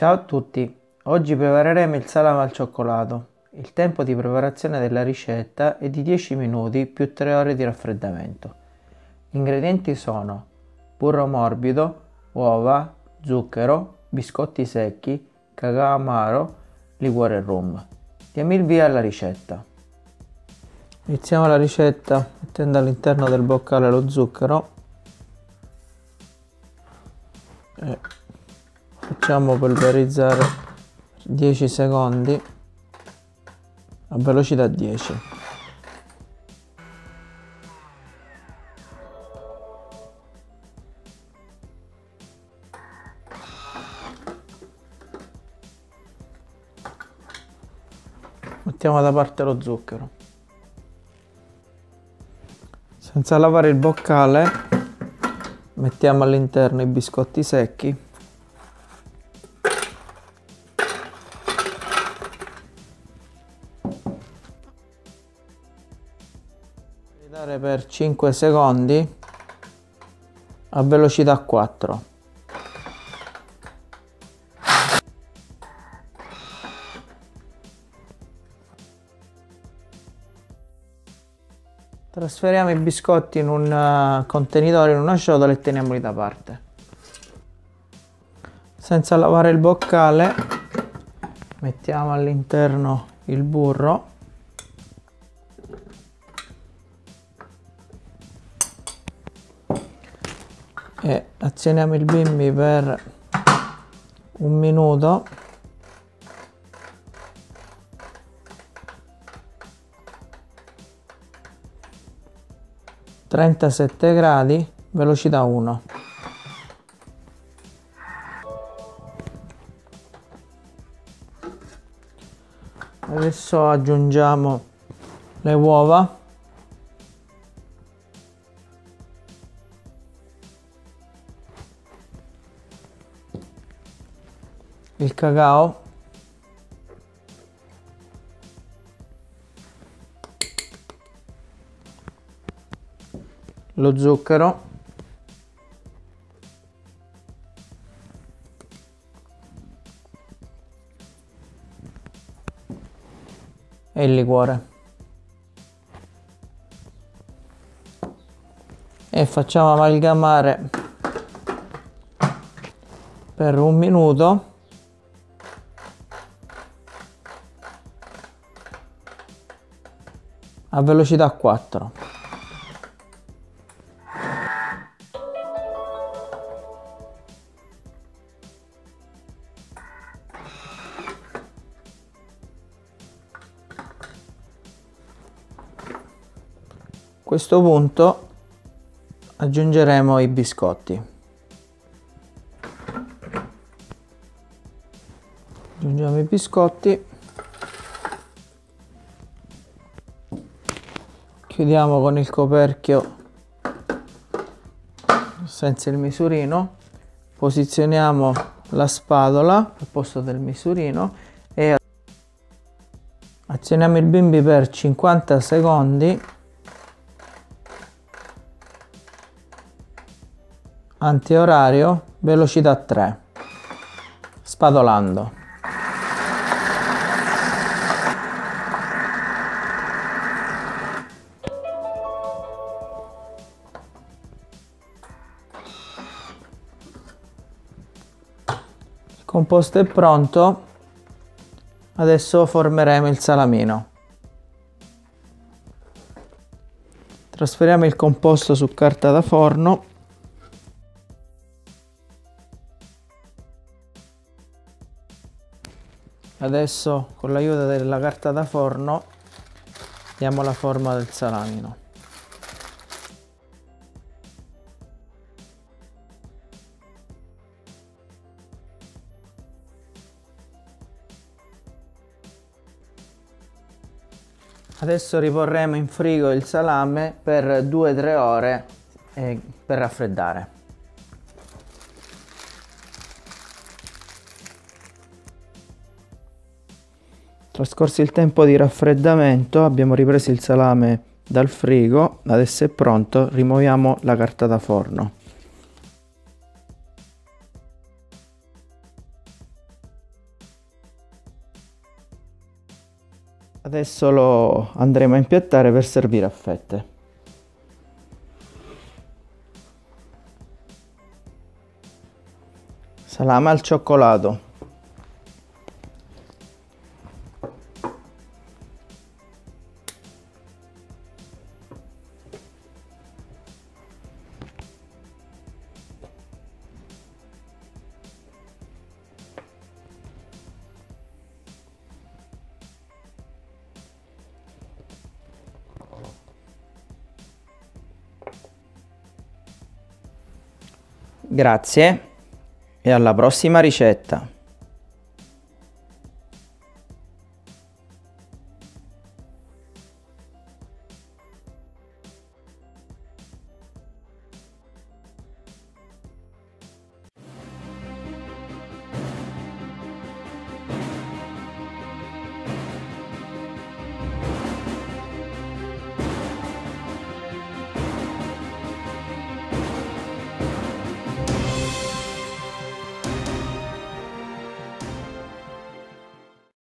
Ciao a tutti, oggi prepareremo il salame al cioccolato. Il tempo di preparazione della ricetta è di 10 minuti più 3 ore di raffreddamento. Gli ingredienti sono burro morbido, uova, zucchero, biscotti secchi, cacao amaro, liquore rum. Diamo il via alla ricetta. Iniziamo la ricetta mettendo all'interno del boccale lo zucchero e facciamo polverizzare 10 secondi a velocità 10 mettiamo da parte lo zucchero. Senza lavare il boccale mettiamo all'interno i biscotti secchi dare per 5 secondi a velocità 4 Trasferiamo i biscotti in un uh, contenitore, in una ciotola e teniamoli da parte. Senza lavare il boccale mettiamo all'interno il burro. E azioniamo il bimbi per un minuto. 37 gradi velocità 1 adesso aggiungiamo le uova il cacao. Lo zucchero. E il liquore. E facciamo amalgamare per un minuto a velocità 4 questo punto aggiungeremo i biscotti. Aggiungiamo i biscotti chiudiamo con il coperchio senza il misurino. Posizioniamo la spatola al posto del misurino e azioniamo il bimbi per 50 secondi. Antiorario velocità 3 spadolando composto è pronto. Adesso formeremo il salamino. Trasferiamo il composto su carta da forno. Adesso con l'aiuto della carta da forno diamo la forma del salamino adesso riporremo in frigo il salame per 2-3 ore eh, per raffreddare Trascorso il tempo di raffreddamento abbiamo ripreso il salame dal frigo, adesso è pronto, rimuoviamo la carta da forno. Adesso lo andremo a impiattare per servire a fette. Salame al cioccolato. Grazie e alla prossima ricetta.